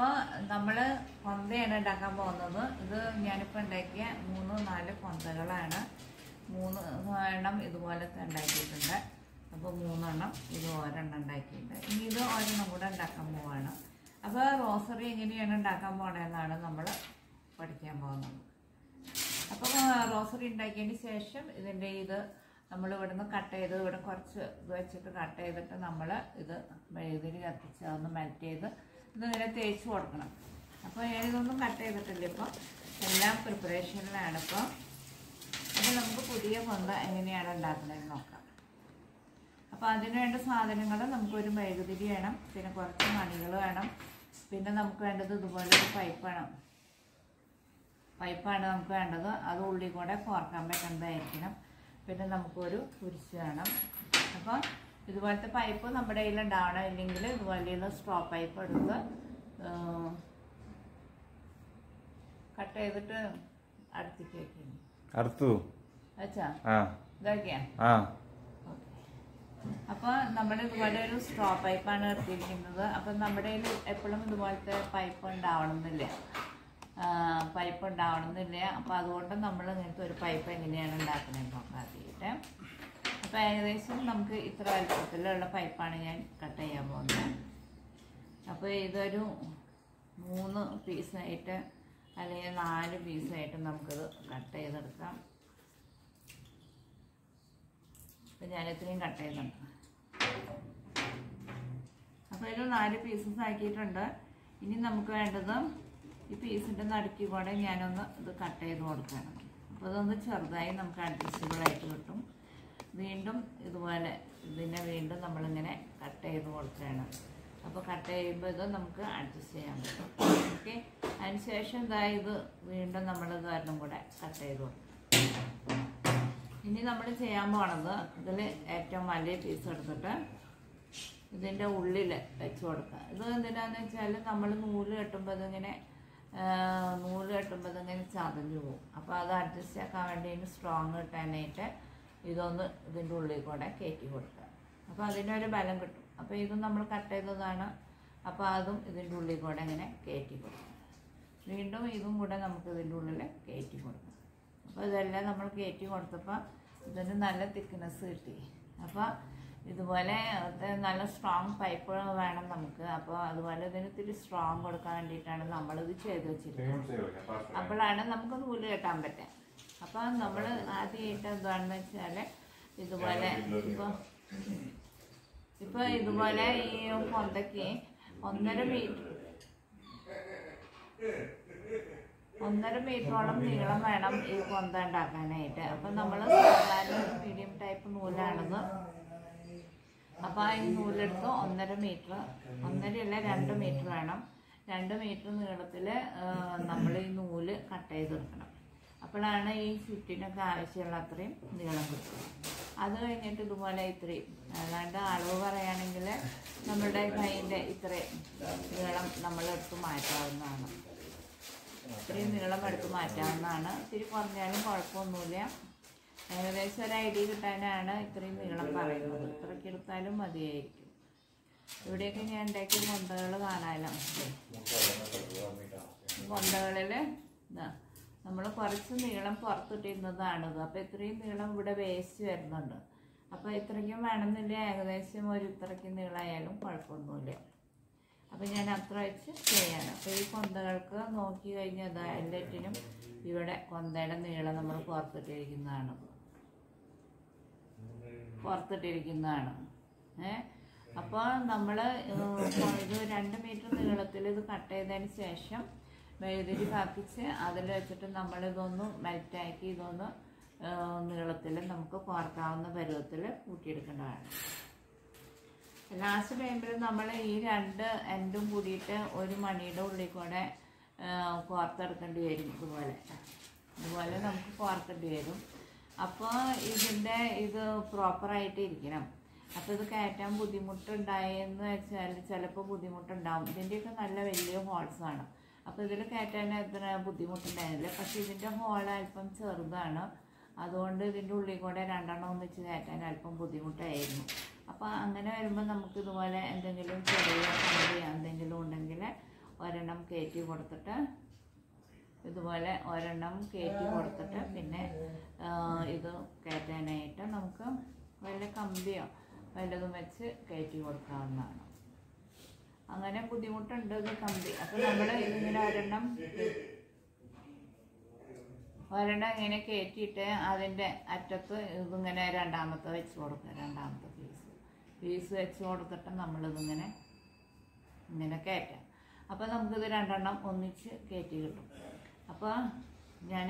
അപ്പോൾ നമ്മൾ കൊന്തയാണ് ഉണ്ടാക്കാൻ പോകുന്നത്. ഇത് ഞാനിപ്പോൾ ഉണ്ടാക്കിയ മൂന്ന് നാല് കൊന്തകളാണ് മൂന്ന് എണ്ണം ഇതുപോലത്തെ ഉണ്ടാക്കിയിട്ടുണ്ട്. അപ്പോൾ മൂന്നെണ്ണം ഇത് ഒരെണ്ണം ഉണ്ടാക്കിയിട്ടുണ്ട്. ഇനി ഇത് ഒരെണ്ണം കൂടെ ഉണ്ടാക്കാൻ പോവാണ്. അപ്പോൾ റോസറി എങ്ങനെയാണ് ഉണ്ടാക്കാൻ പോകണമെന്നാണ് നമ്മൾ പഠിക്കാൻ പോകുന്നത്. അപ്പോൾ റോസറി ഉണ്ടാക്കിയതിന് ശേഷം ഇതിന്റെ ഇത് നമ്മൾ ഇവിടുന്ന് കട്ട് ചെയ്ത് ഇവിടെ കുറച്ച് ഇത് വെച്ചിട്ട് കട്ട് ചെയ്തിട്ട് നമ്മൾ ഇത് മെഴുതിരി കത്തിച്ച് ഒന്ന് മെൽറ്റ് ചെയ്ത് ഇതിങ്ങനെ തേച്ച് കൊടുക്കണം. അപ്പോൾ ഞാനിതൊന്നും കട്ട് ചെയ്തിട്ടില്ല ഇപ്പോൾ എല്ലാം പ്രിപ്പറേഷനിലാണ് ഇപ്പോൾ അപ്പോൾ നമുക്ക് പുതിയ കൊന്ത എങ്ങനെയാണ് ഉണ്ടാക്കുന്നതെന്ന് നോക്കാം. അപ്പോൾ അതിന് വേണ്ട സാധനങ്ങൾ നമുക്കൊരു മെഴുകുതിരി വേണം പിന്നെ കുറച്ച് മണികൾ വേണം പിന്നെ നമുക്ക് വേണ്ടത് ഇതുപോലെ ഒരു പൈപ്പ് വേണം. പൈപ്പാണ് നമുക്ക് വേണ്ടത്. അത് ഉള്ളിൽ കൂടെ കോർക്കാൻ പറ്റുന്നതായിരിക്കണം. പിന്നെ നമുക്കൊരു കുരിശ് വേണം. അപ്പോൾ ഇതുപോലത്തെ പൈപ്പ് നമ്മുടെ കയ്യിൽ ഉണ്ടാവണം ഇല്ലെങ്കിൽ ഇതുപോലെയുള്ള സ്ട്രോ പൈപ്പ് എടുത്ത് കട്ട് ചെയ്തിട്ട് അടുത്തേക്ക് വെക്കുന്നു അടുത്തു. അച്ഛാ ഇതൊക്കെയാ? അപ്പോൾ നമ്മൾ ഇതുപോലെ ഒരു സ്ട്രോ പൈപ്പാണ് എടുത്തിരിക്കുന്നത്. അപ്പം നമ്മുടെ കയ്യിൽ എപ്പോഴും ഇതുപോലത്തെ പൈപ്പ് ഉണ്ടാവണമെന്നില്ല. പൈപ്പ് ഉണ്ടാവണമെന്നില്ല. അപ്പോൾ അതുകൊണ്ട് നമ്മൾ ഇങ്ങനത്തെ ഒരു പൈപ്പ് എങ്ങനെയാണ് ഉണ്ടാക്കുന്നത് നോക്കാം ആദ്യമായിട്ട് അപ്പോൾ ഏകദേശം നമുക്ക് ഇത്ര വലുപ്പത്തിലുള്ള പൈപ്പാണ് ഞാൻ കട്ട് ചെയ്യാൻ പോകുന്നത്. അപ്പോൾ ഇതൊരു മൂന്ന് പീസായിട്ട് അല്ലെങ്കിൽ നാല് പീസായിട്ട് നമുക്കിത് കട്ട് ചെയ്തെടുക്കാം. അപ്പം ഞാൻ ഇത്രയും കട്ട് ചെയ്തിട്ടുണ്ട് അപ്പോൾ ഇതിൽ നാല് പീസസ് ആക്കിയിട്ടുണ്ട്. ഇനി നമുക്ക് വേണ്ടത് ഈ പീസിന്റെ നടുക്കി കൂടെ ഞാനൊന്ന് ഇത് കട്ട് ചെയ്ത് കൊടുക്കണം അപ്പോൾ അതൊന്ന് ചെറുതായി നമുക്ക് അഡ്ജസ്റ്റബിളായിട്ട് കിട്ടും. വീണ്ടും ഇതുപോലെ ഇതിനെ വീണ്ടും നമ്മളിങ്ങനെ കട്ട് ചെയ്ത് കൊടുക്കുകയാണ്. അപ്പോൾ കട്ട് ചെയ്യുമ്പോൾ ഇത് നമുക്ക് അഡ്ജസ്റ്റ് ചെയ്യാൻ പറ്റും. ഓക്കെ അതിന് ശേഷം ഇതാ ഇത് വീണ്ടും നമ്മൾ ഇത് ഒരെണ്ണം കൂടെ കട്ട് ചെയ്ത് കൊടുക്കും. ഇനി നമ്മൾ ചെയ്യാൻ പോണത് ഇതിൽ ഏറ്റവും വലിയ പീസ് എടുത്തിട്ട് ഇതിന്റെ ഉള്ളിൽ വെച്ച് കൊടുക്കുക. ഇത് എന്തിനാന്ന് വെച്ചാൽ നമ്മൾ നൂൽ കെട്ടുമ്പോൾ ഇതിങ്ങനെ നൂൽ കെട്ടുമ്പോൾ ഇതിങ്ങനെ ചതഞ്ഞു പോകും. അപ്പോൾ അത് അഡ്ജസ്റ്റ് ആക്കാൻ വേണ്ടി സ്ട്രോങ് കിട്ടാനായിട്ട് ഇതൊന്ന് ഇതിന്റെ ഉള്ളിൽ കൂടെ കയറ്റി കൊടുക്കുക. അപ്പോൾ അതിനൊരു ബലം കിട്ടും. അപ്പോൾ ഇതും നമ്മൾ കട്ട് ചെയ്തതാണ്. അപ്പോൾ അതും ഇതിന്റെ ഉള്ളിൽ കൂടെ ഇങ്ങനെ കയറ്റി കൊടുക്കുക വീണ്ടും ഇതും കൂടെ നമുക്ക് ഇതിന്റെ ഉള്ളിൽ കയറ്റി കൊടുക്കാം. അപ്പോൾ ഇതെല്ലാം നമ്മൾ കയറ്റി കൊടുത്തപ്പോൾ ഇതിന് നല്ല തിക്നെസ് കിട്ടി. അപ്പോൾ ഇതുപോലെ ഇത് നല്ല സ്ട്രോങ് പൈപ്പ് വേണം നമുക്ക്. അപ്പോൾ അതുപോലെ ഇതിന് ഇത്തിരി സ്ട്രോങ് കൊടുക്കാൻ വേണ്ടിയിട്ടാണ് നമ്മളിത് ചെയ്ത് വെച്ചിരിക്കുന്നത്. അപ്പോഴാണ് നമുക്ക് നൂൽ കെട്ടാൻ പറ്റുക. അപ്പോൾ നമ്മൾ ആദ്യമായിട്ട് എന്താണെന്ന് വെച്ചാൽ ഇതുപോലെ ഇപ്പോൾ ഇപ്പോൾ ഇതുപോലെ ഈ പൊന്തക്ക് ഒന്നര മീറ്റർ ഒന്നര മീറ്ററോളം നീളം വേണം ഈ പൊന്ത ഉണ്ടാക്കാനായിട്ട്. അപ്പം ഒരു മീഡിയം ടൈപ്പ് നൂലാണിത്. അപ്പോൾ ഈ നൂലെടുത്ത് ഒന്നര മീറ്റർ ഒന്നരയല്ല രണ്ട് മീറ്റർ വേണം. രണ്ട് മീറ്റർ നീളത്തിൽ നമ്മൾ ഈ നൂൽ കട്ട് ചെയ്തെടുക്കണം. അപ്പോഴാണ് ഈ ചുറ്റിനൊക്കെ ആവശ്യമുള്ള അത്രയും നീളം കിട്ടുക അത് കഴിഞ്ഞിട്ട് ഇതുപോലെ ഇത്രയും. അല്ലാണ്ട് അളവ് പറയുകയാണെങ്കിൽ നമ്മുടെ കൈന്റെ ഇത്രയും നീളം നമ്മളെടുത്ത് മാറ്റാവുന്നതാണ്. ഇത്രയും നീളം എടുത്ത് മാറ്റാവുന്നതാണ്. ഇത്തിരി കുറഞ്ഞാലും കുഴപ്പമൊന്നുമില്ല. ഏകദേശം ഒരു ഐഡിയ കിട്ടാനാണ് ഇത്രയും നീളം പറയുന്നത്. ഇത്രയ്ക്ക് എടുത്താലും മതിയായിരിക്കും. ഇവിടെയൊക്കെ ഞാൻ ഉണ്ടാക്കിയ കൊന്തകൾ കാണാമല്ലോ കൊന്തകളിൽ നമ്മൾ കുറച്ച് നീളം പുറത്തിട്ടിരുന്നതാണിത്. അപ്പോൾ ഇത്രയും നീളം ഇവിടെ വേസ്റ്റ് വരുന്നുണ്ട്. അപ്പോൾ ഇത്രയ്ക്കും വേണമെന്നില്ല. ഏകദേശം ഒരു ഇത്രയ്ക്ക് നീളമായാലും കുഴപ്പമൊന്നുമില്ല. അപ്പോൾ ഞാൻ അത്ര വെച്ച് ചെയ്യാണ്. അപ്പോൾ ഈ കൊന്തകൾക്ക് നോക്കി കഴിഞ്ഞാൽ എല്ലാറ്റിനും ഇവിടെ കൊന്തയുടെ നീളം നമ്മൾ പുറത്തിട്ടിരിക്കുന്നതാണ്. പുറത്തിട്ടിരിക്കുന്നതാണ്. ഏ? അപ്പോൾ നമ്മൾ ഇത് രണ്ട് മീറ്റർ നീളത്തിൽ ഇത് കട്ട് ചെയ്തതിന് ശേഷം മെഴുതിരി കാപ്പിച്ച് അതിൽ വെച്ചിട്ട് നമ്മൾ നമ്മളിതൊന്ന് മെൽറ്റാക്കി ഇതൊന്ന് നീളത്തിൽ നമുക്ക് കോർക്കാവുന്ന പരുവത്തിൽ കൂട്ടിയെടുക്കേണ്ടതാണ്. ലാസ്റ്റ് ടൈമിൽ നമ്മൾ ഈ രണ്ട് എൻഡും കൂടിയിട്ട് ഒരു മണിയുടെ ഉള്ളിൽ കൂടെ കോർത്തെടുക്കേണ്ടി വരും ഇതുപോലെ. ഇതുപോലെ നമുക്ക് കോർക്കേണ്ടി വരും. അപ്പോൾ ഇതിന്റെ ഇത് പ്രോപ്പറായിട്ട് ഇരിക്കണം. അപ്പോൾ ഇത് കയറ്റാൻ ബുദ്ധിമുട്ടുണ്ടായെന്ന് വെച്ചാൽ ചിലപ്പോൾ ബുദ്ധിമുട്ടുണ്ടാവും. ഇതിന്റെയൊക്കെ നല്ല വലിയ ഹോൾസാണ് അപ്പോൾ ഇതിൽ കയറ്റാൻ അത്ര ബുദ്ധിമുട്ടുണ്ടായിരുന്നില്ല. പക്ഷേ ഇതിന്റെ ഹോൾ അല്പം ചെറുതാണ്. അതുകൊണ്ട് ഇതിന്റെ ഉള്ളിൽ കൂടെ രണ്ടെണ്ണം ഒന്നിച്ച് കയറ്റാൻ അല്പം ബുദ്ധിമുട്ടായിരുന്നു. അപ്പോൾ അങ്ങനെ വരുമ്പോൾ നമുക്ക് ഇതുപോലെ എന്തെങ്കിലും ചെറിയ കമ്പി എന്തെങ്കിലും ഉണ്ടെങ്കിൽ ഒരെണ്ണം കയറ്റി കൊടുത്തിട്ട് ഇതുപോലെ ഒരെണ്ണം കയറ്റി കൊടുത്തിട്ട് പിന്നെ ഇത് കയറ്റാനായിട്ട് നമുക്ക് വല്ല കമ്പിയോ വല്ലതും വെച്ച് കയറ്റി കൊടുക്കാവുന്നതാണ്. അങ്ങനെ ബുദ്ധിമുട്ടുണ്ട് ഇത് കമ്പി. അപ്പം നമ്മൾ ഇതിങ്ങനെ ഒരെണ്ണം ഒരെണ്ണം ഇങ്ങനെ കയറ്റിയിട്ട് അതിന്റെ അറ്റത്ത് ഇതിങ്ങനെ രണ്ടാമത്തെ വെച്ച് കൊടുക്കുക. രണ്ടാമത്തെ പീസ് പീസ് വെച്ച് കൊടുത്തിട്ട് നമ്മളിതിങ്ങനെ ഇങ്ങനെ കയറ്റാം അപ്പോൾ നമുക്കിത് രണ്ടെണ്ണം ഒന്നിച്ച് കയറ്റി കിട്ടും. അപ്പോൾ ഞാൻ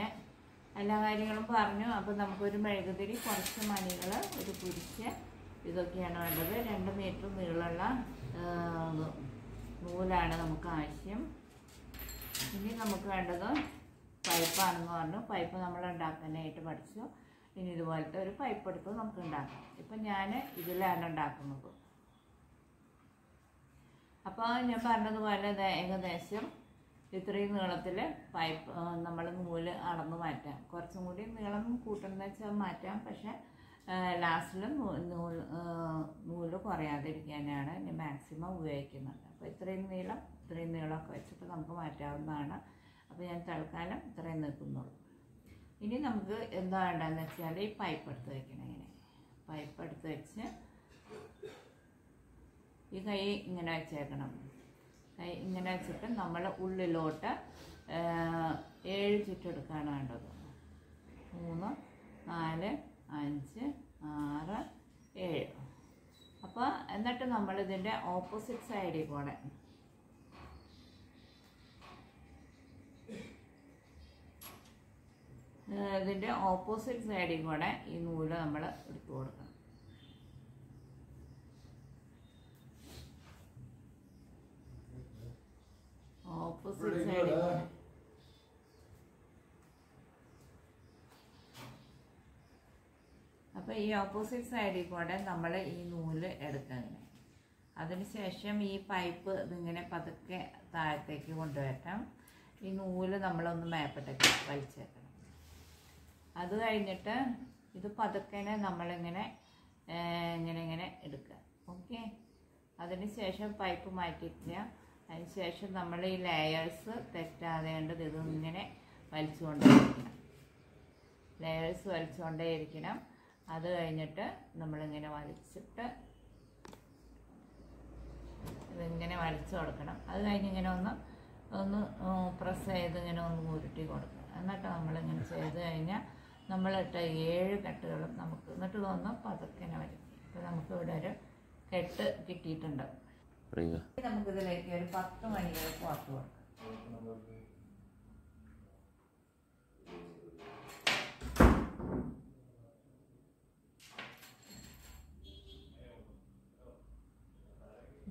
എല്ലാ കാര്യങ്ങളും പറഞ്ഞു. അപ്പോൾ നമുക്കൊരു മെഴുകുതിരി കുറച്ച് മണികൾ ഒരു കുരിശ് ഇതൊക്കെയാണ് വേണ്ടത്. രണ്ട് മീറ്റർ നീളമുള്ള നൂലാണ് നമുക്ക് ആവശ്യം. ഇനി നമുക്ക് വേണ്ടത് പൈപ്പാണെന്ന് പറഞ്ഞു. പൈപ്പ് നമ്മൾ ഉണ്ടാക്കാനായിട്ട് പഠിച്ചു. ഇനി ഇതുപോലത്തെ ഒരു പൈപ്പ് എടുത്ത് നമുക്ക് ഉണ്ടാക്കാം. ഇപ്പം ഞാൻ ഇതിലാണ് ഉണ്ടാക്കുന്നത്. അപ്പോൾ ഞാൻ പറഞ്ഞതുപോലെ ഏകദേശം ഇത്രയും നീളത്തിൽ പൈപ്പ് നമ്മൾ നൂൽ അളന്ന് മാറ്റാം. കുറച്ചും കൂടി നീളം കൂട്ടുന്ന വെച്ചാൽ മാറ്റാം. പക്ഷേ ലാസ്റ്റിൽ ആ, നൂൽ കുറയാതിരിക്കാനാണ് ഞാൻ മാക്സിമം ഉപയോഗിക്കുന്നത്. അപ്പോൾ ഇത്രയും നീളം ഇത്രയും നീളമൊക്കെ വെച്ചിട്ട് നമുക്ക് മാറ്റാവുന്നതാണ്. അപ്പോൾ ഞാൻ തൽക്കാലം ഇത്രയും നിൽക്കുന്നുള്ളൂ. ഇനി നമുക്ക് എന്താ വേണ്ടതെന്ന് വെച്ചാൽ ഈ പൈപ്പ് എടുത്ത് വെക്കണം ഇങ്ങനെ. പൈപ്പ് എടുത്ത് വെച്ച് ഈ കൈ ഇങ്ങനെ വെച്ചേക്കണം. കൈ ഇങ്ങനെ വെച്ചിട്ട് നമ്മൾ ഉള്ളിലോട്ട് ഏഴ് ചുറ്റെടുക്കാണ് വേണ്ടത്. മൂന്ന് നാല് അഞ്ച് ആറ് ഏഴ്. അപ്പോൾ എന്നിട്ട് നമ്മൾ ഇതിന്റെ ഓപ്പോസിറ്റ് സൈഡിൽ കൂടെ ഇതിന്റെ ഓപ്പോസിറ്റ് സൈഡിൽ കൂടെ ഈ നൂൽ നമ്മൾ എടുത്തു കൊടുക്കണം. ഓപ്പോസിറ്റ് സൈഡിൽ കൂടെ അപ്പോൾ ഈ ഓപ്പോസിറ്റ് സൈഡിൽ കൂടെ നമ്മൾ ഈ നൂൽ എടുക്കുന്നത് അതിനുശേഷം ഈ പൈപ്പ് ഇതിങ്ങനെ പതുക്കെ താഴത്തേക്ക് കൊണ്ടുവരണം. ഈ നൂൽ നമ്മളൊന്ന് മേപ്പട്ടേക്ക് വലിച്ചേക്കണം. അത് കഴിഞ്ഞിട്ട് ഇത് പതുക്കനെ നമ്മളിങ്ങനെ ഇങ്ങനെ ഇങ്ങനെ എടുക്കുക. ഓക്കെ? അതിന് ശേഷം പൈപ്പ് മാറ്റിക്കുക അതിന് ശേഷം നമ്മൾ ഈ ലെയേഴ്സ് തെറ്റാതെ കണ്ടത് ഇതിങ്ങനെ വലിച്ചുകൊണ്ടേയിരിക്കണം. ലെയേഴ്സ് വലിച്ചുകൊണ്ടേയിരിക്കണം. അത് കഴിഞ്ഞിട്ട് നമ്മളിങ്ങനെ വലിച്ചിട്ട് ഇതിങ്ങനെ വലിച്ചു കൊടുക്കണം. അത് കഴിഞ്ഞ് ഇങ്ങനെ ഒന്ന് ഒന്ന് പ്രസ് ചെയ്ത് ഇങ്ങനെ ഒന്ന് ഉരുട്ടി കൊടുക്കുക എന്നിട്ട് നമ്മളിങ്ങനെ ചെയ്ത് കഴിഞ്ഞാൽ നമ്മളിട്ട ഏഴ് കെട്ടുകളും നമുക്ക് എന്നിട്ട് തോന്നും പതുക്കനെ വരും ഇപ്പം നമുക്ക് ഇവിടെ ഒരു കെട്ട് കിട്ടിയിട്ടുണ്ട്. നമുക്കിതിലേക്ക് ഒരു പത്ത് മണിയൊക്കെ പുറത്ത് കൊടുക്കാം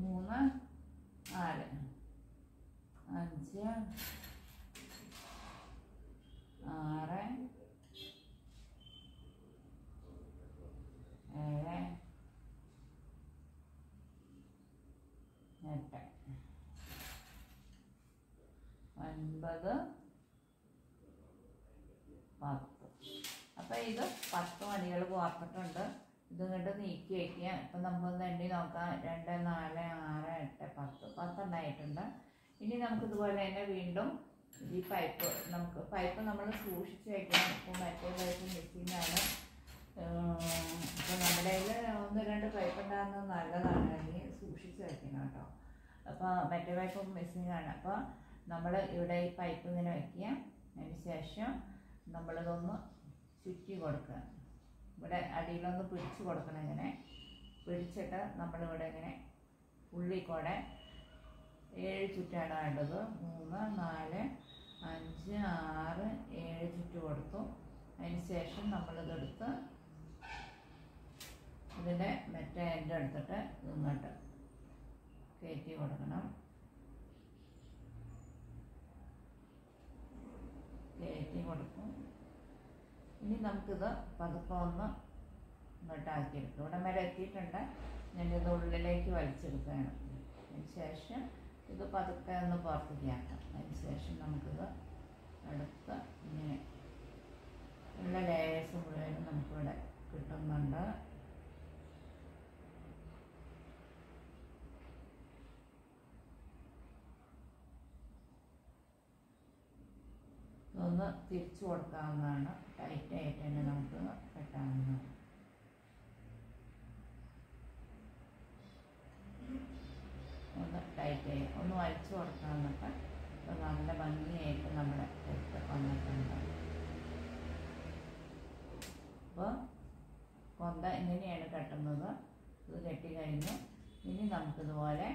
മൂന്ന് നാല് അഞ്ച് ആറ് ഏഴ് എട്ട് ഒൻപത് പത്ത് അപ്പം ഇത് പത്ത് മണികൾ കോർത്തിട്ടുണ്ട് ഇത് ഇങ്ങോട്ട് നീക്കി വയ്ക്കുക ഇപ്പം നമുക്കൊന്ന് എണ്ണി നോക്കാം. രണ്ട് നാല് ആറ് എട്ട് പത്ത്. പത്തെണ്ണായിട്ടുണ്ട്. ഇനി നമുക്ക് ഇതുപോലെ തന്നെ വീണ്ടും ഈ പൈപ്പ് നമുക്ക് പൈപ്പ് നമ്മൾ സൂക്ഷിച്ച് വയ്ക്കണം ഇപ്പോൾ മറ്റേ പൈപ്പ് മിസ്സിംഗ് ആണ് നമ്മുടെ കയ്യിൽ ഒന്ന് രണ്ട് പൈപ്പ് ഉണ്ടാകുന്നത് നല്ലതാണ്. അല്ലെങ്കിൽ സൂക്ഷിച്ച് വയ്ക്കണം കേട്ടോ. അപ്പോൾ മറ്റേ പൈപ്പ് അപ്പൊ അപ്പോൾ നമ്മൾ ഇവിടെ ഈ പൈപ്പ് ഇങ്ങനെ വെക്കുക. അതിന് ശേഷം നമ്മളിതൊന്ന് ചുറ്റി കൊടുക്കുക. ഇവിടെ അടിയിലൊന്ന് പിടിച്ചു കൊടുക്കണം ഇങ്ങനെ. പിടിച്ചിട്ട് നമ്മളിവിടെ ഇങ്ങനെ ഉള്ളിക്കൂടെ ഏഴ് ചുറ്റാണ് വേണ്ടത് മൂന്ന് നാല് അഞ്ച് ആറ് ഏഴ് ചുറ്റ് കൊടുത്തു. അതിന് ശേഷം നമ്മളിതെടുത്ത് ഇതിന്റെ മറ്റേ എന്റെ എടുത്തിട്ട് ഇങ്ങോട്ട് കയറ്റി കൊടുക്കണം. കയറ്റി കൊടുക്കും. ഇനി നമുക്കിത് പതുക്കെ ഒന്ന് ഇങ്ങോട്ടാക്കിയെടുക്കും. ഇവിടെ വരെ എത്തിയിട്ടുണ്ട്. ഞാനിത് ഉള്ളിലേക്ക് വലിച്ചെടുക്കുകയാണ്. അതിന് ശേഷം ഇത് പതുക്കെ ഒന്ന് പുറത്തേക്ക് ആക്കാം. അതിന് ശേഷം നമുക്കിത് എടുത്ത് ഇങ്ങനെ ഉള്ള ലേയേഴ്സ് മുഴുവനും നമുക്കിവിടെ കിട്ടുന്നുണ്ട്. ഒന്ന് തിരിച്ചു കൊടുക്കാവുന്നതാണ്. ടൈറ്റ് ആയിട്ട് തന്നെ നമുക്ക് കെട്ടാവുന്നതാണ്. ഒന്ന് ടൈറ്റ് ചെയ്യും ഒന്ന് വലിച്ചു കൊടുക്കാമെന്നൊക്കെ നല്ല ഭംഗിയായിട്ട് നമ്മുടെ കെട്ട് വന്നിട്ടുണ്ട്. അപ്പോൾ കൊന്ത ഇങ്ങനെയാണ് കെട്ടുന്നത്. ഇത് കെട്ടി കഴിഞ്ഞു. ഇനി നമുക്കിതുപോലെ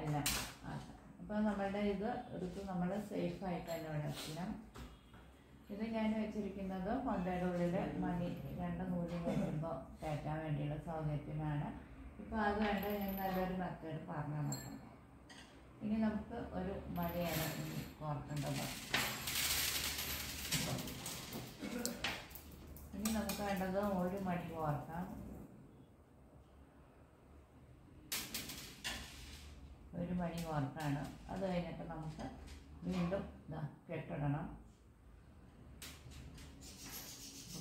എല്ലാം ആക്കാം. അപ്പോൾ നമ്മളുടെ ഇത് എടുത്ത് നമ്മൾ സേഫായിട്ട് തന്നെ വെക്കണം ഇത് ഞാൻ വെച്ചിരിക്കുന്നത് കൊന്തയുടെ ഉള്ളിൽ മണി രണ്ട് നൂൽ കെട്ടുമ്പോൾ കയറ്റാൻ വേണ്ടിയുള്ള സൗകര്യത്തിനാണ്. ഇപ്പോൾ അത് വേണ്ട ഞാൻ നല്ലൊരു മെത്തേഡ് പറഞ്ഞു തന്നിട്ടുണ്ട്. ഇനി നമുക്ക് ഒരു മണിയാണ് കോർക്കേണ്ടത്. ഇനി നമുക്ക് വേണ്ടത് ഒരു മണി കോർക്കാം. ഒരു മണി കോർക്കാണ്. അത് കഴിഞ്ഞിട്ട് നമുക്ക് വീണ്ടും കെട്ടിടണം.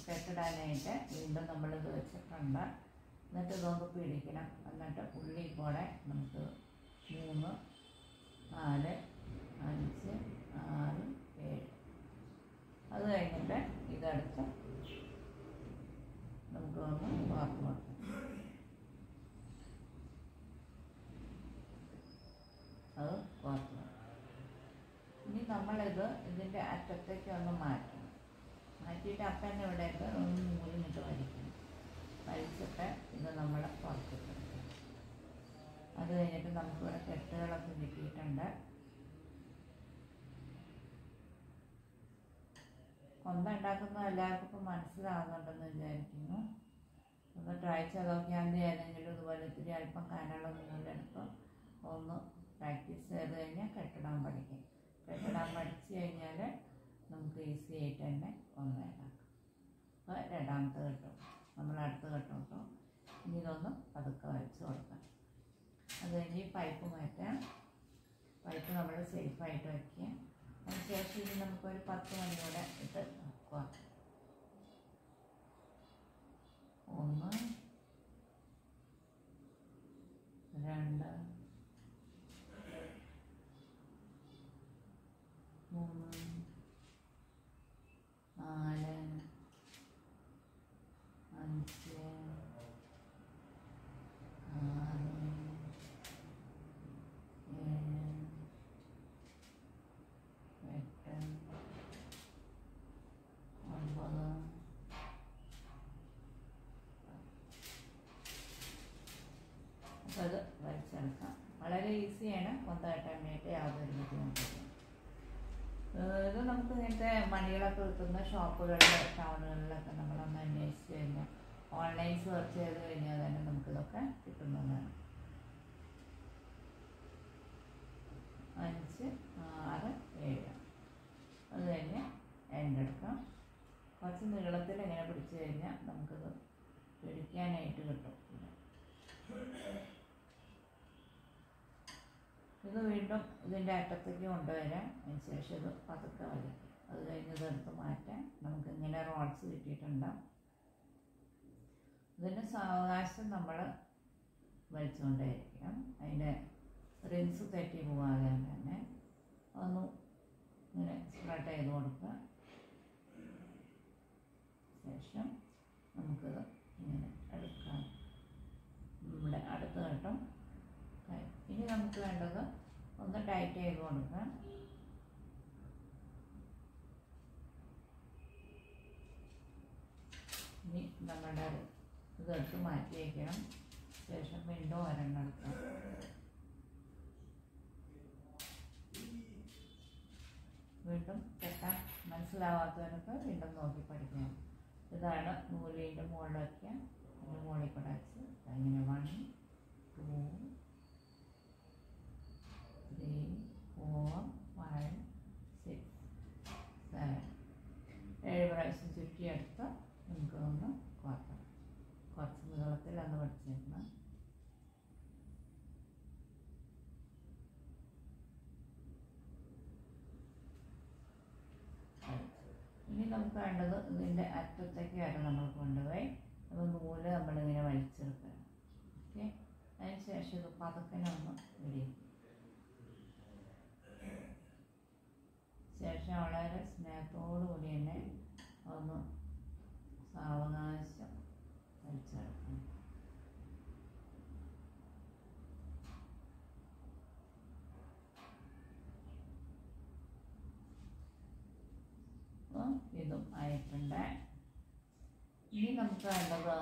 കെട്ടിടാനായിട്ട് വീണ്ടും നമ്മളിത് വെച്ചിട്ടുണ്ട്. എന്നിട്ട് ഇതൊന്ന് പിടിക്കണം. എന്നിട്ട് ഉള്ളി കൂടെ നമുക്ക് മൂന്ന് നാല് അഞ്ച് ആറ് ഏഴ്. അത് കഴിഞ്ഞിട്ട് ഇതെടുത്ത് നമുക്ക് ഒന്ന് വാർത്ത് കൊടുക്കാം അത് വാർത്ത് ഇനി നമ്മളിത് ഇതിന്റെ അറ്റത്തേക്ക് ഒന്ന് മാറ്റണം മാറ്റിയിട്ട് അപ്പന്റെ ഇവിടേക്ക് ഒന്ന് ഇട്ട് വലിക്കണം. വലിച്ചിട്ട് ഇത് നമ്മൾ പുറത്തിട്ടെടുക്കണം അത് കഴിഞ്ഞിട്ട് നമുക്കിവിടെ കെട്ടുകളൊക്കെ കിട്ടിയിട്ടുണ്ട് കൊന്ത ഉണ്ടാക്കുന്നത് എല്ലാവർക്കും ഇപ്പം മനസ്സിലാവുന്നുണ്ടെന്ന് വിചാരിക്കുന്നു. ഒന്ന് ട്രൈ ചെയ്ത് നോക്കിയാൽ ഏതെങ്കിലും ഇതുപോലെ ഇത്തിരി അല്പം കനമുള്ള നൂലെടുത്ത് ഒന്ന് പ്രാക്ടീസ് ചെയ്ത് കഴിഞ്ഞാൽ കെട്ടിടാൻ പഠിക്കും കെട്ടിടാൻ പഠിച്ചു കഴിഞ്ഞാൽ നമുക്ക് ഈസി ആയിട്ട് തന്നെ കൊന്തയുണ്ടാക്കാം അപ്പോൾ രണ്ടാമത്തെ കെട്ടും നമ്മൾ അടുത്ത കെട്ടും കേട്ടോ ഇനി ഇതൊന്ന് പതുക്കെ വരച്ച് കൊടുക്കാം. അത് കഴിഞ്ഞ് പൈപ്പ് മാറ്റാം. പൈപ്പ് നമ്മൾ സേഫായിട്ട് വയ്ക്കുക അതിനുശേഷം ഇനി നമുക്കൊരു പത്ത് മണിയോടെ ഇട്ട് വെക്കുക. ഒന്ന് രണ്ട് മൂന്ന് നാല് അഞ്ച് ആറ് ഏഴ് എട്ട് ഒമ്പത് അപ്പോൾ അത് വലിച്ചെടുക്കാം വളരെ ഈസിയാണ് കൊന്ത കെട്ടാനായിട്ട് യാതൊരു ഇത് നമുക്ക് ഇങ്ങനത്തെ മണികളൊക്കെ കിട്ടുന്ന ഷോപ്പുകളിൽ ടൗണുകളിലൊക്കെ നമ്മളൊന്ന് അന്വേഷിച്ച് കഴിഞ്ഞാൽ ഓൺലൈൻ സെർച്ച് ചെയ്ത് കഴിഞ്ഞാൽ തന്നെ നമുക്കിതൊക്കെ കിട്ടുന്നതാണ്. അഞ്ച് ആറ് ഏഴ്. അത് കഴിഞ്ഞ് എന്റെ കുറച്ച് നീളത്തിൽ ഇങ്ങനെ പിടിച്ചു കഴിഞ്ഞാൽ നമുക്കിത് പിടിക്കാനായിട്ട് കിട്ടും. ഇത് വീണ്ടും ഇതിന്റെ അറ്റത്തേക്ക് കൊണ്ടുവരാം. അതിന് ശേഷം ഇത് പതുക്കെ വരും അത് കഴിഞ്ഞ് ഇതെടുത്ത് മാറ്റാം. നമുക്ക് ഇങ്ങനെ റോൾസ് കിട്ടിയിട്ടുണ്ട് ഇതിന്റെ സാവകാശം നമ്മൾ വലിച്ചുകൊണ്ടേയിരിക്കണം. അതിന്റെ റിൻസ് തെറ്റി പോകാതെ തന്നെ ഒന്ന് ഇങ്ങനെ സ്പ്രെഡ് ചെയ്ത് കൊടുക്കുക. ശേഷം നമുക്കിത് ഇങ്ങനെ എടുക്കാം. നമ്മുടെ അടുത്ത ഘട്ടം ഇനി നമുക്ക് വേണ്ടത് ഒന്ന് ടൈറ്റ് ചെയ്ത് കൊടുക്കാം. ഇനി നമ്മുടെ ഇതെടുത്ത് മാറ്റി വയ്ക്കണം ശേഷം വീണ്ടും ഒരെണ്ണം എടുക്കാം. വീണ്ടും കെട്ടാൻ മനസ്സിലാവാത്തവരൊക്കെ വീണ്ടും നോക്കി പഠിക്കണം. ഇതാണ് നൂലിന്റെ മുകളിൽ വയ്ക്കുക അതിന്റെ മുകളിൽ കൂടെ അങ്ങനെ one two three four, five, six, seven. ഏഴ് പ്രാവശ്യം ചുറ്റിയെടുത്ത് നമുക്ക് ഒന്ന് കോർക്കണം കുറച്ച് നീളത്തിൽ അന്ന് പഠിച്ചിരുന്നു ഇനി നമുക്ക് വേണ്ടത് ഇതിന്റെ അറ്റത്തേക്ക് വരെ നമ്മൾ കൊണ്ടുപോയി. അപ്പോൾ നൂൽ നമ്മളിങ്ങനെ വലിച്ചെടുക്കണം. ഓക്കെ അതിന് ശേഷം ഇത് പതുക്കനെ ഒന്ന് വിടിയും ശേഷം പക്ഷെ വളരെ സ്നേഹത്തോടു കൂടി തന്നെ ഒന്ന് സാവകാശം വലിച്ചെടുക്കണം ഇതും ആയിട്ടുണ്ട്. ഇനി നമുക്ക് വേണ്ടത്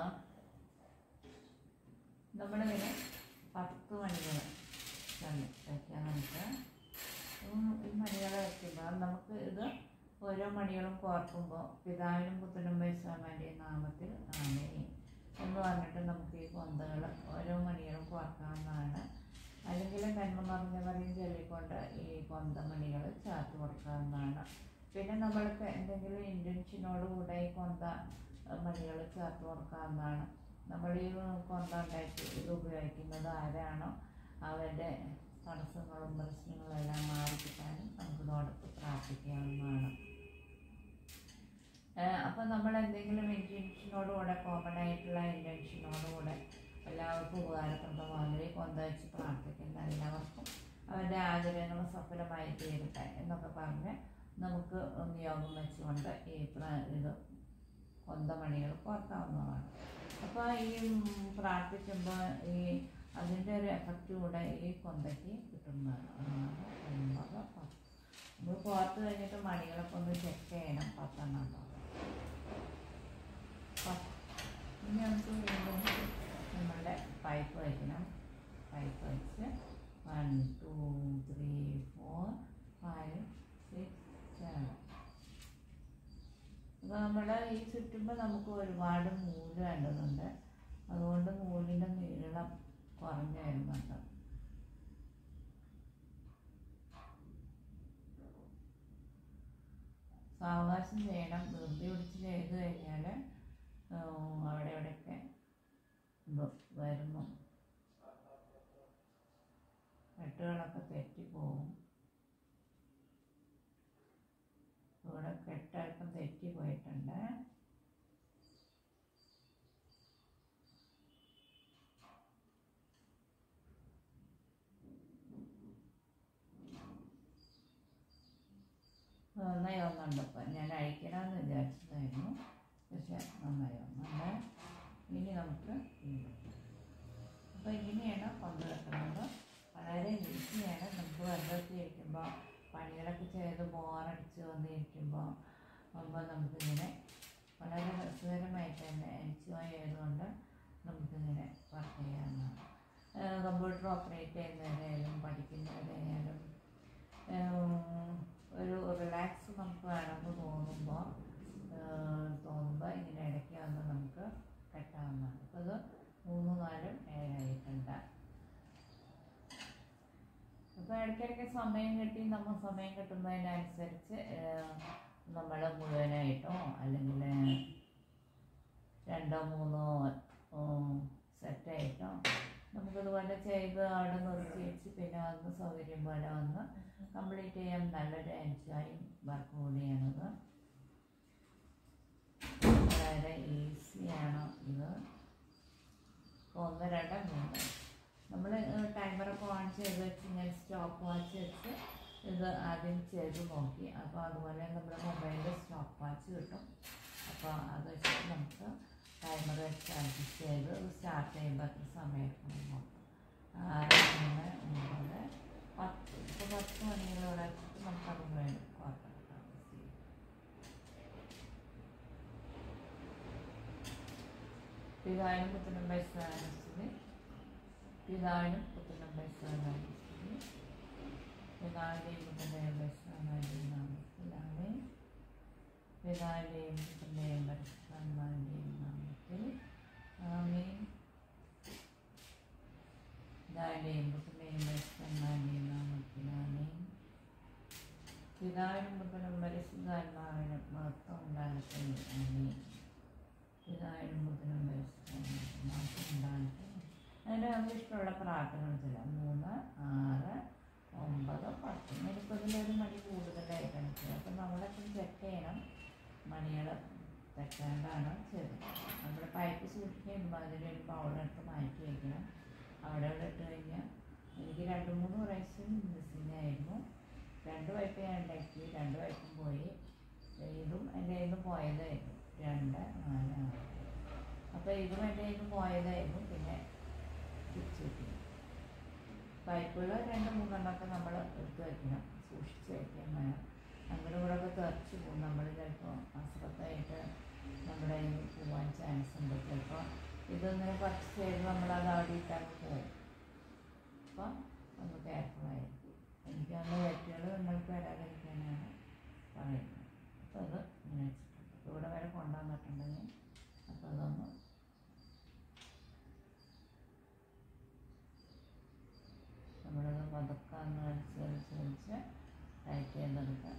നമ്മളിങ്ങനെ പത്ത് മണികൾ വയ്ക്കാം നമുക്ക് ഉം ഈ മണികൾ വയ്ക്കുമ്പോൾ നമുക്ക് ഇത് ഓരോ മണികളും കോർക്കുമ്പോൾ പിതാവിനും പുത്രനും വൈശ്വാമന്റെ നാമത്തിൽ ആമേ എന്ന് പറഞ്ഞിട്ട് നമുക്ക് ഈ കൊന്തകൾ ഓരോ മണികളും കോർക്കാവുന്നതാണ് അല്ലെങ്കിൽ നന്മ നിറഞ്ഞ പറയും ചൊല്ലിക്കൊണ്ട് ഈ കൊന്തമണികൾ ചേർത്ത് കൊടുക്കാവുന്നതാണ് പിന്നെ നമ്മൾക്ക് എന്തെങ്കിലും ഇന്റൻഷനോടുകൂടെ ഈ കൊന്ത മണികൾ ചേർത്ത് കൊടുക്കാവുന്നതാണ് നമ്മൾ ഈ കൊന്ത ഉണ്ടാക്കി ഇത് ഉപയോഗിക്കുന്നത് ആരാണോ അവരുടെ തടസ്സങ്ങളും പ്രശ്നങ്ങളും എല്ലാം മാറിക്കിട്ടാനും നമുക്ക് ഇതോടൊത്ത് പ്രാർത്ഥിക്കാവുന്നതാണ്. അപ്പം നമ്മൾ എന്തെങ്കിലും ഇന്റൻഷനോടുകൂടെ കോമൺ ആയിട്ടുള്ള ഇന്റൻഷനോടുകൂടെ എല്ലാവർക്കും ഉപകാരപ്രദമാകുന്ന ഈ കൊന്ത വെച്ച് പ്രാർത്ഥിക്കുന്ന എല്ലാവർക്കും. അവരുടെ ആഗ്രഹങ്ങൾ സഫലമായി തീരട്ടെ എന്നൊക്കെ പറഞ്ഞ് നമുക്ക് നിയോഗം വെച്ചുകൊണ്ട് ഈ ഇത് കൊന്തമണികൾ കോർക്കാവുന്നതാണ്. അപ്പോൾ ഈ പ്രാർത്ഥിക്കുമ്പോൾ ഈ അതിന്റെ ഒരു എഫക്റ്റ് കൂടെ ഈ കൊന്തയ്ക്ക് കിട്ടുന്നതാണ് നമ്മൾ കോർത്ത് കഴിഞ്ഞിട്ട് മണികളൊക്കെ ഒന്ന് ചെക്ക് ചെയ്യണം പത്തെണ്ണം ഉണ്ടാവും പത്ത് ഇനി നമുക്ക് വീണ്ടും നമ്മളുടെ പൈപ്പ് വയ്ക്കണം പൈപ്പ് വെച്ച് one two three four five six seven അപ്പോൾ നമ്മൾ ഈ ചുറ്റുമ്പോൾ നമുക്ക് ഒരുപാട് വേണ്ടതുണ്ട് അതുകൊണ്ട് നൂലിന്റെ നീളം കുറഞ്ഞു വരുന്നുണ്ട് സാവകാശം ചെയ്യണം ധൃതി പിടിച്ച് ചെയ്ത് കഴിഞ്ഞാൽ അവിടെ ഇവിടെയൊക്കെ ഇത് വരുന്നു കെട്ടുകളൊക്കെ തെറ്റിപ്പോവും ഇവിടെ കെട്ടൽപ്പം തെറ്റിപ്പോയിട്ടുണ്ട് നന്നായി ഇപ്പം ഞാൻ അഴിക്കണമെന്ന് വിചാരിച്ചതായിരുന്നു പക്ഷെ നന്നായി വന്നുണ്ട് ഇനി നമുക്ക് അപ്പോൾ ഇങ്ങനെയാണ് കൊണ്ടു വെക്കുന്നത് വളരെ ഈസിയാണ്. നമുക്ക് വെറുതെ ഇരിക്കുമ്പോൾ പണികളൊക്കെ ചെയ്ത് ബോറടിച്ച് വന്നിരിക്കുമ്പോൾ അപ്പോൾ നമുക്കിങ്ങനെ വളരെ രസകരമായിട്ട് തന്നെ എൻജോയ് ചെയ്തുകൊണ്ട് നമുക്കിങ്ങനെ വർക്ക് ചെയ്യാവുന്നതാണ്. കമ്പ്യൂട്ടർ ഓപ്പറേറ്റ് ചെയ്യുന്നതിനായാലും പഠിക്കുന്നതിനായാലും ഏഹ് ഒരു റിലാക്സ് നമുക്ക് വേണമെന്ന് തോന്നുമ്പോൾ തോന്നുമ്പോൾ ഇങ്ങനെ ഇടയ്ക്ക് നമുക്ക് കെട്ടാവുന്നതാണ്. അപ്പോൾ അത് മൂന്ന് നാലും ഏഴായിട്ടുണ്ട്. അപ്പോൾ ഇടയ്ക്കിടയ്ക്ക് സമയം കിട്ടി നമ്മൾ സമയം കിട്ടുന്നതിനനുസരിച്ച് നമ്മൾ മുഴുവനായിട്ടോ അല്ലെങ്കിൽ രണ്ടോ മൂന്നോ സെറ്റായിട്ടോ നമുക്കിതുപോലെ ചെയ്ത് അവിടെ നിർത്തി വെച്ച് പിന്നെ വന്ന് സൗകര്യം പോലെ വന്ന് കംപ്ലീറ്റ് ചെയ്യാൻ നല്ലൊരു എൻജോയിങ് വർക്ക് കൂടിയാണിത് വളരെ ഈസിയാണ് ഇത്. ഒന്ന് രണ്ട് മൂന്ന്. നമ്മൾ ടൈമറൊക്കെ ഓൺ ചെയ്ത് വെച്ച് ഇങ്ങനെ സ്റ്റോപ്പ് വാച്ച് വെച്ച് ഇത് ആദ്യം ചെയ്ത് നോക്കി. അപ്പോൾ അതുപോലെ നമ്മുടെ മൊബൈലിൽ സ്റ്റോപ്പ് വാച്ച് കിട്ടും. അപ്പോൾ അത് വെച്ചിട്ട് നമുക്ക് ടൈമർ വെച്ച് അഡ്ജസ്റ്റ് ചെയ്ത് ഇത് സ്റ്റാർട്ട് ചെയ്യുമ്പോൾ സമയത്ത് ആറ് മൂന്ന് ഒമ്പത് പത്ത് ഇപ്പോൾ പത്ത് മണികളോടെ നമുക്കത് വേണം പിതാവിനും പുത്രനും പരിസ്ഥാനസ്ഥിതി പിതാവിനും പുത്രനും പരിസ്ഥാനസ്ഥിതി പിതാവിന്റെയും പരിസ്ഥാനത്തിന്റെ നാമത്തിലാണ് പിതാവിന്റെയും പുത്രന്റെയും പരിസ്ഥാനത്തിന്റെയും ആമീൻ ചെല്ലാം മൂന്ന് ആറ് ഒമ്പത് പത്ത് കൂടുതലായിട്ടാണ് ചെക്ക് ചെയ്യണം മണികൾ തെറ്റാണ്ടാണ് ചെയ്തത് പൈപ്പ് സൂക്ഷിക്കുമ്പോൾ അതിലൊരു പൗഡറിട്ട് മാറ്റി വയ്ക്കണം അവിടെ ഇവിടെ ഇട്ട് കഴിഞ്ഞാൽ എനിക്ക് രണ്ട് മൂന്ന് പ്രാവശ്യം മിസ്സിങ് ആയിരുന്നു. രണ്ട് വൈപ്പ് ഞാൻ ഉണ്ടാക്കി. രണ്ട് വൈപ്പും പോയി. ഇതും എന്റെ കയ്യിൽ നിന്ന് പോയതായിരുന്നു. രണ്ട് നാല് ആറ്. അപ്പോൾ ഇതും എന്റെ കയ്യിൽ നിന്ന് പോയതായിരുന്നു. പിന്നെ തിരിച്ചു കിട്ടി പൈപ്പുകൾ രണ്ട് മൂന്നെണ്ണമൊക്കെ നമ്മൾ എടുത്ത് വയ്ക്കണം സൂക്ഷിച്ച് വയ്ക്കാൻ വേണം. അങ്ങനെ കൂടെ ഒക്കെ തെറിച്ച് പോകും. നമ്മൾ ചിലപ്പോൾ അശ്രദ്ധമായിട്ട് നമ്മുടെ കയ്യിൽ പോകാൻ ചാൻസ് ഉണ്ട്. ചിലപ്പോൾ ഇതൊന്നിനെ കുറച്ച് ചെയ്ത് നമ്മളത് അവിടെ ഇട്ടാൽ പോകും അപ്പം ഒന്ന് കെയർഫുള്ളായിരിക്കും എനിക്ക് അന്ന് വെറ്റുകൾ നിങ്ങൾക്ക് വരാതിരിക്കാനാണ് പറയുന്നത്. അപ്പോൾ അത് ഇങ്ങനെ വെച്ചിട്ടുണ്ട്. ഇവിടെ വരെ കൊണ്ടുവന്നിട്ടുണ്ടെങ്കിൽ അപ്പോൾ അതൊന്ന് നമ്മളത് പതുക്കാന്ന് വലിച്ച് വലിച്ച് വലിച്ച് ടൈറ്റ് ചെയ്തെടുക്കുക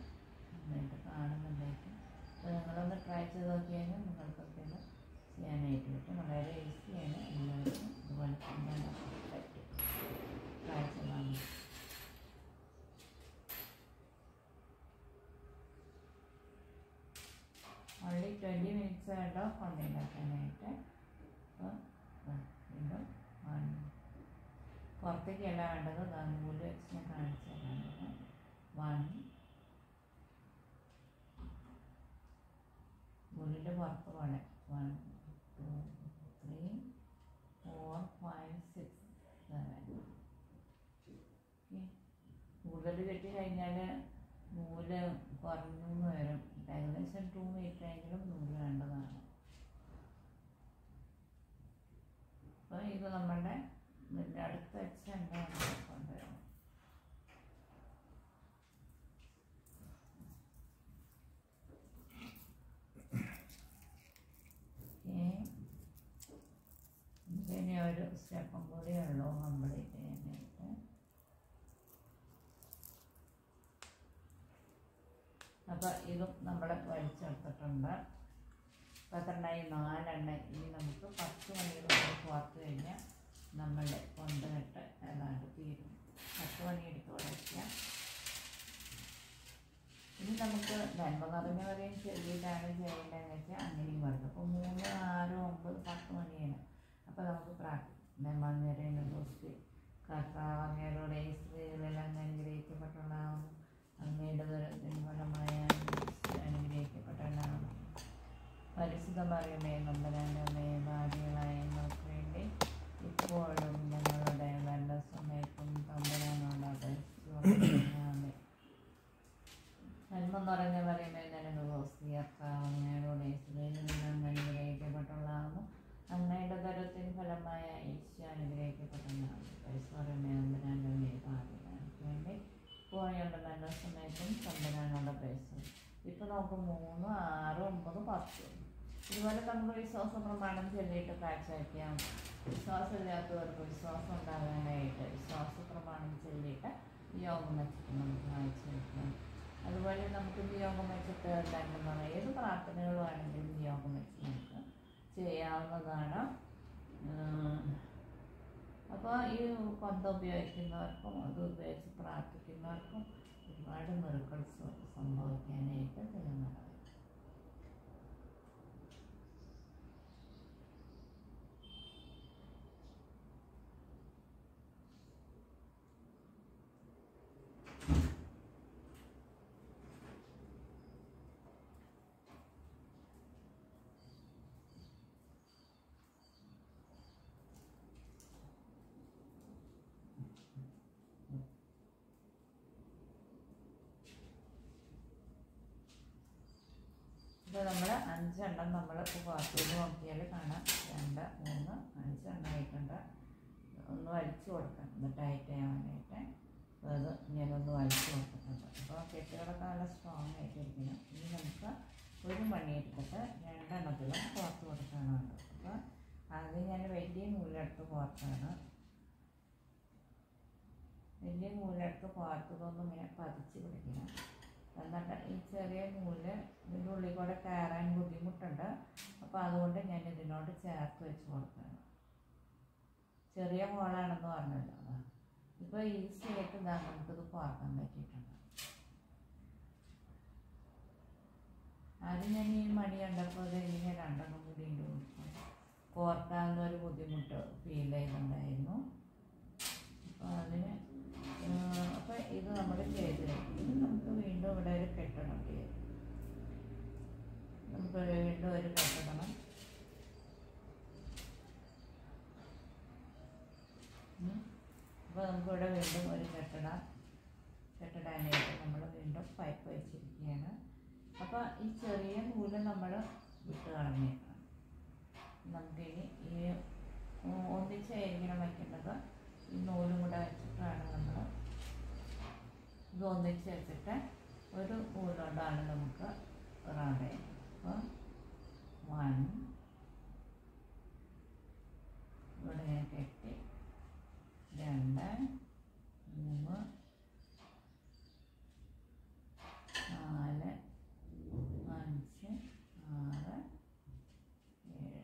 നിങ്ങളൊന്ന് ട്രൈ ചെയ്ത് നോക്കിയാൽ നിങ്ങൾക്കൊക്കെ ഒന്ന് ചെയ്യാനായിട്ട് പറ്റും. വളരെ ഈസിയാണ് എല്ലാവർക്കും ഇതുപോലെ തന്നെ ട്രൈ ചെയ്താൽ ഓൺലി ട്വന്റി മിനിറ്റ്സ് വേണ്ടോ കൊണ്ടുണ്ടാക്കാനായിട്ട് അപ്പോൾ വീണ്ടും പുറത്തേക്കല്ല വേണ്ടത്. നൂൽ വെച്ച് ഞാൻ കാണിച്ചു തരാം. വൺ നൂലിന്റെ പുറത്ത് പോലെ one two three four five six seven കൂടുതൽ കെട്ടി കഴിഞ്ഞാൽ നൂൽ കുറഞ്ഞു എന്ന് വരും ഏകദേശം ടു മീറ്റർ എങ്കിലും നൂൽ വേണ്ടതാണ് അപ്പോൾ ഇത് നമ്മളുടെ ഇതിന്റെ അടുത്ത് വെച്ച് തന്നെ നമ്മൾ കൊണ്ടുവരണം ഓക്കേ. ഇനി ഒരു സ്റ്റെപ്പും കൂടി ഉള്ളൂ കംപ്ലീറ്റ് ചെയ്യാനായിട്ട് അപ്പോൾ ഇതും നമ്മൾ വലിച്ചെടുത്തിട്ടുണ്ട്. പത്രണ്ടായി നാലെണ്ണ. ഇനി നമുക്ക് പത്ത് മണിയോട് പുറത്ത് കഴിഞ്ഞാൽ നമ്മളുടെ കൊണ്ടുകെട്ട് ഏതാണ്ട് തീരും. പത്ത് മണിയെടുത്ത് ഉടയ്ക്കാം ഇനി നമുക്ക് നന്മ നിറഞ്ഞവരെയും ചെറിയിട്ടാണ് ചെയ്യേണ്ടതെന്ന് വെച്ചാൽ അങ്ങനെയും പറഞ്ഞു അപ്പോൾ മൂന്ന് ആറ് ഒമ്പത് പത്ത് മണിയാണ്. അപ്പോൾ നമുക്ക് പ്രാർത്ഥിക്കാം നന്മ നിറയുന്ന ദോസ്തി കർത്താവങ്ങയുടെ സ്ത്രീകളെല്ലാം അനുഗ്രഹിക്കപ്പെട്ടുള്ളതാവും അങ്ങയുടെ ദുരത്തിന് ഫലമായ അനുഗ്രഹിക്കപ്പെട്ടുള്ളതാവും പരിശുദ്ധ മറിയമേ ഭാര്യകളായ ഞങ്ങൾക്ക് വേണ്ടി ഇപ്പോഴും ഞങ്ങളുടെ നല്ല സമയത്തും തമ്പരാനോട് അപേക്ഷിച്ചുകൊണ്ടിരിക്കുന്നതാണ് നന്മ നിറഞ്ഞ പറയുമ്പോൾ നിനക്ക് ഹോസ്തിയർക്കാവുന്നതിലൂടെ സ്ത്രീയിൽ അങ്ങയുടെ അനുഗ്രഹിക്കപ്പെട്ടുള്ളതാകുന്നു അങ്ങയുടെ തരത്തിന് ഫലമായ ഈശോ അനുഗ്രഹിക്കപ്പെട്ടതാണ് പരിസ്മരണ അമ്പരാന്റെ ഭാഗ്യങ്ങൾക്ക് വേണ്ടി പോയുള്ള നല്ല സമയത്തും തമ്പരാനോട് അപേക്ഷിച്ചു ഇപ്പം നമുക്ക് മൂന്ന് ആറ് ഒമ്പത് പത്ത് ഇതുപോലെ നമുക്ക് വിശ്വാസ പ്രമാണം ചൊല്ലിയിട്ട് കാഴ്ചവെക്കാം വിശ്വാസമില്ലാത്തവർക്ക് വിശ്വാസം ഉണ്ടാകാനായിട്ട് വിശ്വാസ പ്രമാണം ചൊല്ലിയിട്ട് യോഗം വെച്ചിട്ട് നമുക്ക് കാഴ്ചവെക്കാം അതുപോലെ നമുക്ക് നിയോഗം വെച്ചിട്ട് പറയുക ഏത് പ്രാർത്ഥനകളും ആണെങ്കിലും നിയോഗം വെച്ച് നമുക്ക് ചെയ്യാവുന്നതാണ് അപ്പോൾ ഈ പന്തം ഉപയോഗിക്കുന്നവർക്കും അത് ഉപയോഗിച്ച് പ്രാർത്ഥിക്കുന്നവർക്കും ഒരുപാട് മെറുക്കൾസ് സംഭവിക്കാനായിട്ട് തിരുന്നതാണ് ഇത് നമ്മൾ അഞ്ചെണ്ണം നമ്മൾ ഇപ്പോൾ പാത്രത്തിൽ നോക്കിയാൽ കാണാം. രണ്ട് മൂന്ന് അഞ്ചെണ്ണം ആയിട്ടുണ്ട്. ഒന്ന് വലിച്ചു കൊടുക്കാം ഒന്ന് ടൈറ്റ് ചെയ്യാനായിട്ട് അത് ഞാനൊന്ന് വലിച്ചു കൊടുത്തിട്ടുണ്ട് അപ്പോൾ കെട്ടുകളൊക്കെ നല്ല സ്ട്രോങ് ആയിട്ടിരിക്കണം ഇനി നമുക്ക് ഒരു മണി എടുത്തിട്ട് രണ്ടെണ്ണത്തിലും പുറത്ത് കൊടുക്കാനുണ്ട് അപ്പോൾ ആദ്യം ഞാൻ വലിയ നൂലെടുത്ത് പുറത്താണ്. വലിയ നൂലെടുത്ത് പുറത്തതൊന്നും ഇങ്ങനെ പതിച്ച് പിടിക്കണം. എന്നിട്ട് ഈ ചെറിയ നൂൽ ഇതിന്റെ ഉള്ളിൽ കൂടെ കയറാൻ ബുദ്ധിമുട്ടുണ്ട്. അപ്പോൾ അതുകൊണ്ട് ഞാൻ ഇതിനോട് ചേർത്ത് വെച്ച് കൊടുക്കുകയാണ്. ചെറിയ ഹോളാണെന്ന് പറഞ്ഞല്ലോ ഇപ്പോൾ ഈസി ആയിട്ട് ഇതാ നമുക്കിത് കോർക്കാൻ പറ്റിയിട്ടുണ്ട്. ആദ്യം ഞാൻ ഈ മണി കണ്ടപ്പോൾ ഇത് ഇങ്ങനെ രണ്ടെണ്ണം കൂടി ഉണ്ട് കോർക്കാവുന്ന ഒരു ബുദ്ധിമുട്ട് ഫീൽ ചെയ്യുന്നുണ്ടായിരുന്നു അപ്പോൾ അതിന് അപ്പോൾ ഇത് നമ്മൾ ചെയ്ത് ഇത് നമുക്ക് വീണ്ടും ഇവിടെ ഒരു കെട്ടണം നമുക്ക് വീണ്ടും ഒരു കെട്ടണം അപ്പോൾ നമുക്കിവിടെ വീണ്ടും ഒരു കെട്ടിടം കെട്ടിടാനായിട്ട് നമ്മൾ വീണ്ടും പൈപ്പ് വെച്ചിരിക്കുകയാണ്. അപ്പോൾ ഈ ചെറിയ നൂൽ നമ്മൾ വിട്ട് കളഞ്ഞേക്കണം നമുക്കിനി ഈ ഒന്നിച്ചായിരിക്കണം വയ്ക്കേണ്ടത് ഈ നൂലും കൂടെ വെച്ചിട്ടാണ് നമ്മൾ ഇത് ഒന്നിച്ച് വെച്ചിട്ട് ഒരു ഊരോടാണ് നമുക്ക് റൗണ്ട് അപ്പോൾ വൺ ഇവിടെ കെട്ടി രണ്ട് മൂന്ന് നാല് അഞ്ച് ആറ് ഏഴ്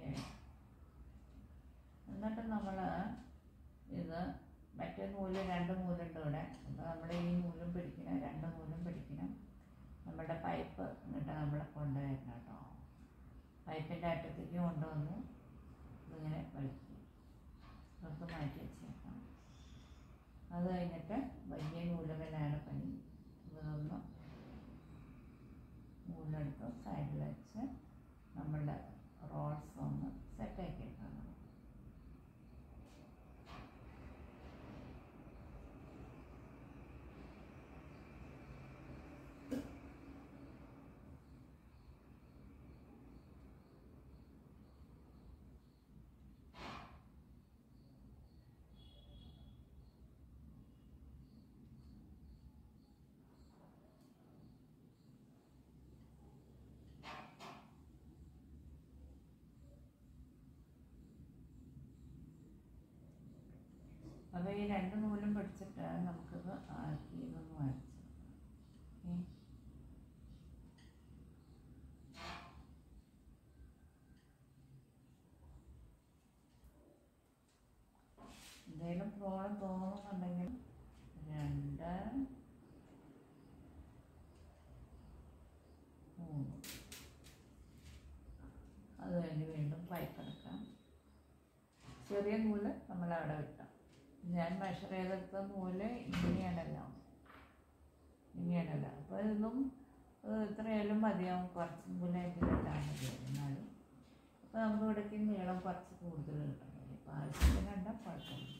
ഏഴ് എന്നിട്ട് നമ്മൾ ഇത് മറ്റേ നൂൽ രണ്ട് നൂലുണ്ട് ഇവിടെ അപ്പോൾ നമ്മുടെ ഈ നൂലും പിടിക്കണം രണ്ട് നൂലും പിടിക്കണം നമ്മുടെ പൈപ്പ് ഇങ്ങോട്ട് നമ്മൾ കൊണ്ടുവരണം കേട്ടോ പൈപ്പിന്റെ അറ്റത്തേക്ക് കൊണ്ടുവന്ന് ഇതിങ്ങനെ വലിക്കും അതൊക്കെ മാറ്റി വെച്ചേക്കാം അത് കഴിഞ്ഞിട്ട് വലിയ നൂലുകലാണ് പണി ഇതൊന്ന് നൂലെടുത്ത് സൈഡിൽ വെച്ച് നമ്മളുടെ റോൾസ് ഒന്ന് സെറ്റാക്കി എടുക്കണം അപ്പോൾ ഈ രണ്ട് നൂലും പിടിച്ചിട്ടാണ് നമുക്കിത് ആക്കി ഇതൊന്ന് വരച്ചു എന്തെങ്കിലും പ്രോബ്ലം തോന്നുന്നുണ്ടെങ്കിൽ രണ്ട് മൂന്ന്. അത് കഴിഞ്ഞ് വീണ്ടും പൈപ്പ് എടുക്കാം. ചെറിയ നൂൽ നമ്മൾ അവിടെ വെക്കാം. ഞാൻ മെഷർ ചെയ്തെടുത്ത നൂൽ ഇങ്ങനെയാണല്ലോ. ഇങ്ങനെയാണല്ലോ. അപ്പോൾ ഇതൊന്നും ഇത്രയായാലും മതിയാവും. കുറച്ച് മതി എന്നാലും. അപ്പോൾ നമുക്ക് ഇവിടേക്ക് നീളം കുറച്ച് കൂടുതൽ കിട്ടണം ഇപ്പോൾ ആവശ്യത്തിന് വീണ്ടും സിക്സ്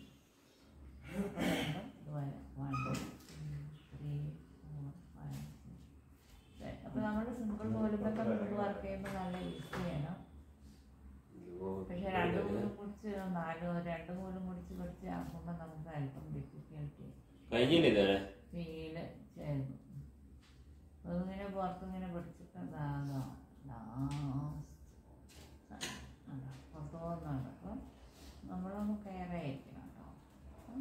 അപ്പോൾ നമ്മൾ സിമ്പിൾ നൂൽ വർക്ക് ചെയ്യുമ്പോൾ നല്ല ഈസിയാണ് പക്ഷെ രണ്ട് മൂന്നും കുടിച്ച് നാലോ രണ്ട് മൂന്നും കുടിച്ച് പഠിച്ച് ആക്കുമ്പോൾ നമുക്ക് അല്പം ഡിഫിക്കൽട്ടി കഴിഞ്ഞില്ലേ ഇതേ ഫീൽ ചെയ്യുന്നു. അതിങ്ങനെ പുറത്തിങ്ങനെ പിടിച്ചിട്ട് പുറത്ത് പോകുന്നുണ്ട് അപ്പം നമ്മളൊന്ന് കെയർ ആയിരിക്കണം കേട്ടോ. അപ്പം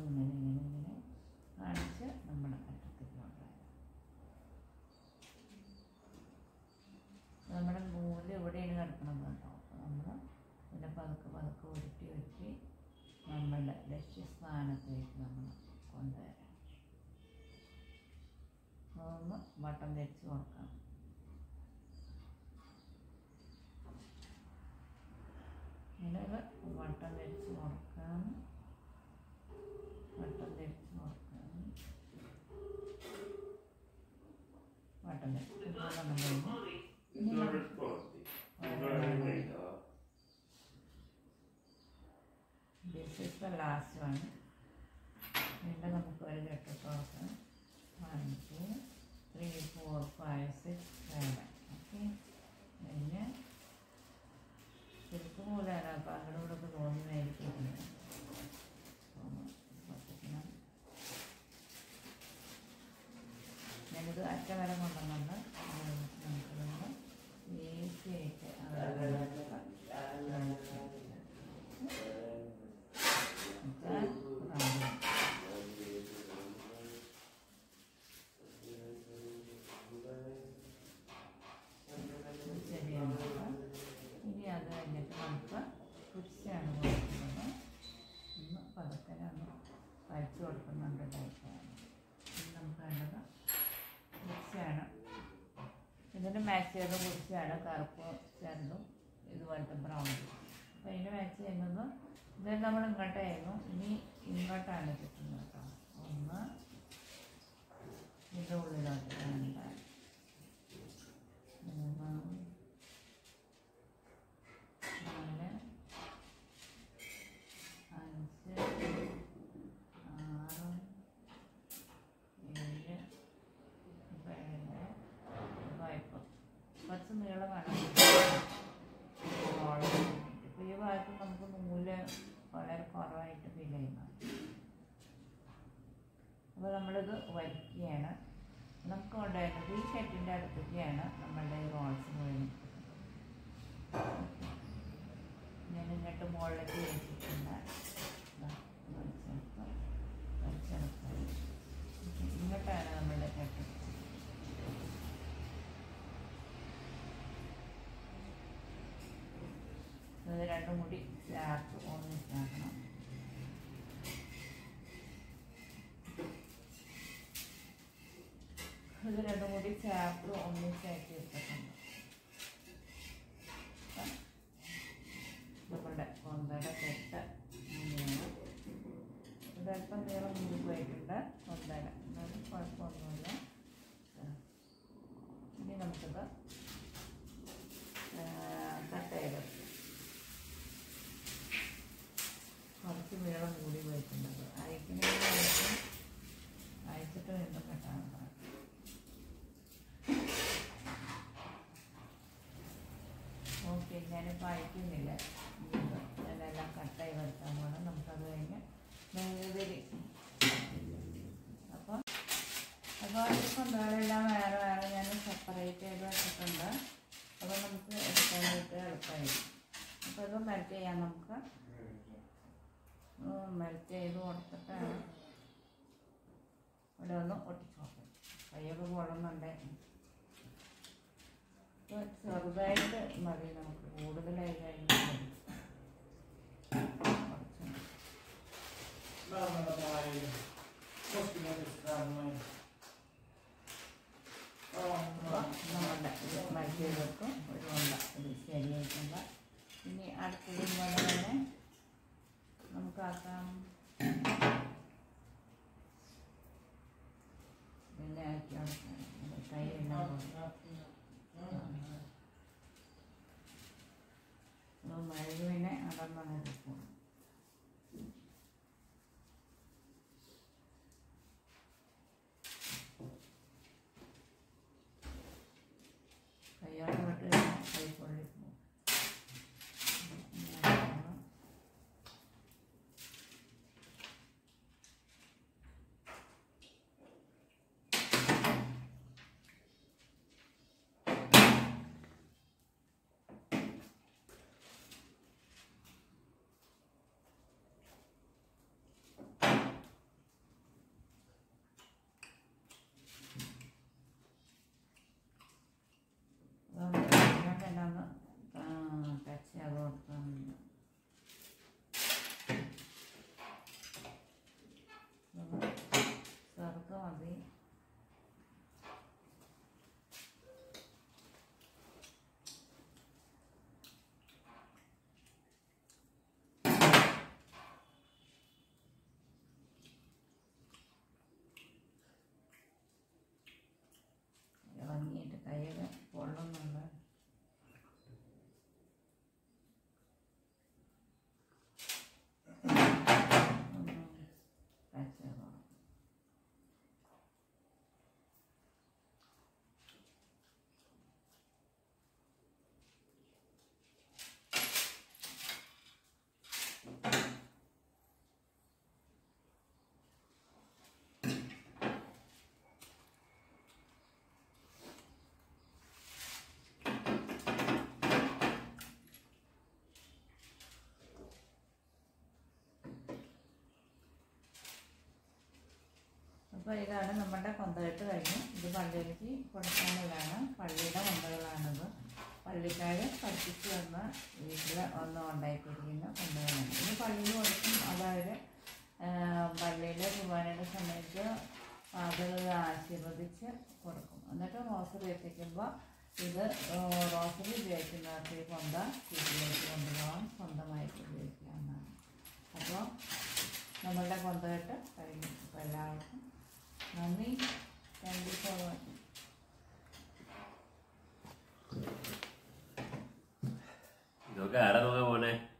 ഇങ്ങനെ ഇങ്ങനെ ഇങ്ങനെ കാണിച്ച് നമ്മുടെ കൊണ്ടുവരാം നമ്മുടെ നൂൽ എവിടെയാണ് കിടക്കണം കേട്ടോ അപ്പോൾ നമ്മൾ പിന്നെ പതുക്കെ പതുക്കെ ഉരുട്ടി ഉരുട്ടി നമ്മളുടെ ലക്ഷ്യസ്ഥാനത്തേക്ക് നമ്മൾ കൊണ്ടുവരാം. ഒന്ന് വട്ടം വെച്ച് കൊടുക്കണം ഇങ്ങനെ വട്ടം വെച്ച് കൊടുക്കാം വട്ടം വെച്ച് കൊടുക്കാം വട്ടം വെച്ച് മൂന്നെണ്ണം കഴിഞ്ഞ് ഇനി നമുക്ക് This is the last one. വീണ്ടും നമുക്ക് ഒരു കെട്ടിട്ട് കൊടുക്കാം one two three four five six seven okay പിന്നെ ശരിക്കും മൂലമാണ് അപ്പം അങ്ങോട്ട് ഇവിടെ തോന്നുന്നതായിരിക്കും ഞാനിത് അറ്റം വരെ കൊണ്ടുവന്നുണ്ട് നമുക്കിതൊന്ന് ഈസി ആയിട്ട് അവിടെ ശരിയാണ് ഇനി അത് കഴിഞ്ഞിട്ട് നമുക്ക് കുരിശാണ് കൊടുക്കുന്നത് ഒന്ന് പതുക്കനെ ഒന്ന് വരച്ചു കൊടുക്കുന്നുണ്ട് ടൈപ്പാണ് ഇനി നമുക്ക് വേണ്ടത് കുരിശാണ് ഇതിന് മാച്ച് ചെയ്ത കുരിശാണ് കറുപ്പ് ചെറുതും ഇതുപോലത്തെ ബ്രൗൺ അപ്പോൾ അതിന്റെ മാച്ച് ചെയ്യുന്നത് ഇത് നമ്മൾ ഇങ്ങോട്ടായിരുന്നു ഇനി ഇങ്ങോട്ടാണ് കിട്ടുന്നത് കേട്ടോ. ഒന്ന് ഇതിന്റെ ഉള്ളിലോട്ട്. രണ്ടും കൂടി ചേർത്ത് ഒന്നിച്ചാക്കണം ഇത് രണ്ടും കൂടി ചേർത്ത് ഒന്നിച്ചാക്കി എടുത്തിട്ടുണ്ട് നമ്മളുടെ കൊന്തയുടെ കെട്ട് ഇങ്ങനെയാണ് ഇതല്പം നീളം കൂടി പോയിട്ടുണ്ട് കൊന്തയുടെ എന്നാലും കുഴപ്പമൊന്നുമില്ല ഇനി നമുക്കിത് കട്ട് ചെയ്തെടുക്കാം കുറച്ച് നീളം കൂടി പോയിട്ടുണ്ട് അയക്കുന്നതിന് ശേഷം അയച്ചിട്ട് വീണ്ടും കെട്ടാൻ ഓക്കെ പായിക്കുന്നില്ല അതെല്ലാം കട്ടായി വരുത്താൻ എടുക്കാൻ പോകണം നമുക്കത് കഴിഞ്ഞ് മെഴുകുതിരി അപ്പം അപ്പോൾ ഇപ്പം വേറെല്ലാം വേറെ വേറെ ഞാൻ സെപ്പറേറ്റ് ചെയ്ത് വെച്ചിട്ടുണ്ട്. അപ്പോൾ നമുക്ക് എടുക്കാനായിട്ട് എളുപ്പമായിരിക്കും അപ്പോൾ ഇത് മെൽറ്റ് ചെയ്യാം നമുക്ക്. മെൽറ്റ് ചെയ്ത് കൊടുത്തിട്ടാണ്. ഇവിടെ ഒന്ന് ഒട്ടിച്ചു നോക്കാം. കയ്യൊക്കെ കൊള്ളുന്നുണ്ട്. അപ്പോൾ ചെറുതായിട്ട് മതി നമുക്ക് കൂടുതലായി കഴിഞ്ഞാൽ ഇത് മെൽറ്റ് ചെയ്തിട്ട് ഒരു ഉണ്ട ഇത് ശരിയായിട്ടുണ്ട് ഇനി അടുത്തത് പോലെ തന്നെ നമുക്കാക്കാം പിന്നെ കൈ എല്ലാം മഴവിനെ അടന്നാണ് എടുക്കും കയ്യോടെ വിട്ട് കൈ പൊള്ളിക്കും ഇങ്ങോട്ടെല്ലാം ഒന്ന് ടച്ച് ചെയ്ത് കൊടുക്കുന്നുണ്ട് ചെറുത് മതി ഇറങ്ങിയിട്ട് കയ്യിൽ പൊള്ളുന്നുണ്ട് ഒന്ന് ടച്ച് ചെയ്ത് കൊടുക്കാം. അപ്പോൾ ഇതാണ് നമ്മുടെ കൊന്തകെട്ട് കഴിഞ്ഞു. ഇത് പള്ളിയിലേക്ക് കൊടുക്കാനുള്ളതാണ്. പള്ളിയുടെ കൊന്തകളാണിത്. പള്ളിക്കാർ പഠിപ്പിച്ച് വന്ന വീട്ടിൽ ഒന്ന് ഉണ്ടായിക്കൊണ്ടിരിക്കുന്ന കൊന്തകളാണ്. ഇത് പള്ളിയിൽ കൊടുക്കും. അതായത് പള്ളിയിലെ കുർബാനയുടെ സമയത്ത് അതുകൾ ആശീർവദിച്ച് കൊടുക്കും. എന്നിട്ട് റോസറി എത്തിക്കുമ്പോൾ ഇത് റോസറി ഉപയോഗിക്കുന്നവർക്ക് ഈ കൊന്ത വീട്ടിലേക്ക് കൊണ്ടുപോകാം സ്വന്തമായിട്ട് ഉപയോഗിക്കാവുന്നതാണ്. അപ്പോൾ നമ്മളുടെ കൊന്തകെട്ട് കഴിഞ്ഞു. എല്ലാവർക്കും Amém? Então, deixa eu... No, cara, no vemos, ¿eh?